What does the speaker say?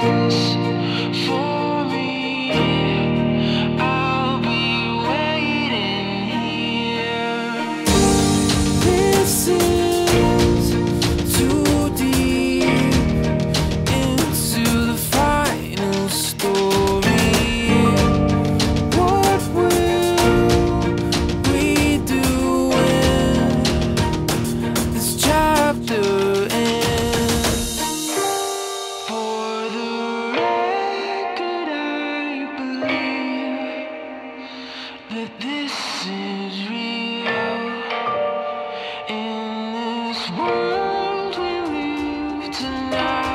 Thank you. world we live tonight.